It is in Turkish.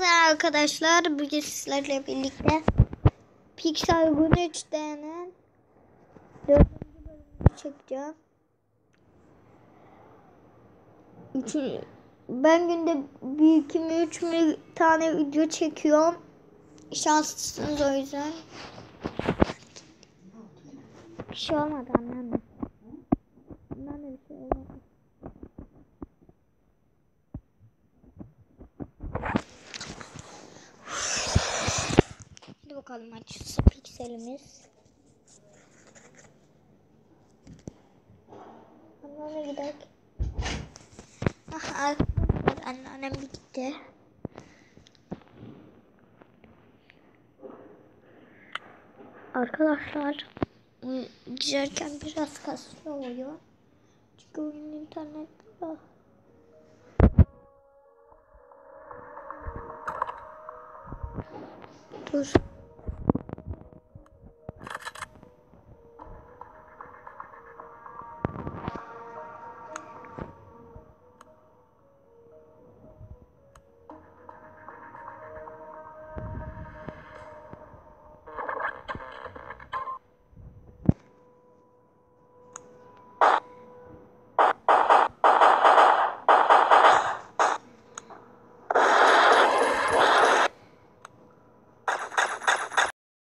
Merhaba arkadaşlar. Bugün sizlerle birlikte Pixar Gün 3D'nin 4. bölümünü çekeceğim. Üçün, ben günde bir iki mi üç mü tane video çekiyorum. Şanslısınız o yüzden. Bir şey olmadı anneanne. Anneanne bir şey olmadı. Hadi bakalım açılsın pikselimiz. Anneanne gidelim. Ah arkadaşlar anneannem gitti. Arkadaşlar girerken biraz kasıyor oluyor. Çünkü oyun internette var. Dur.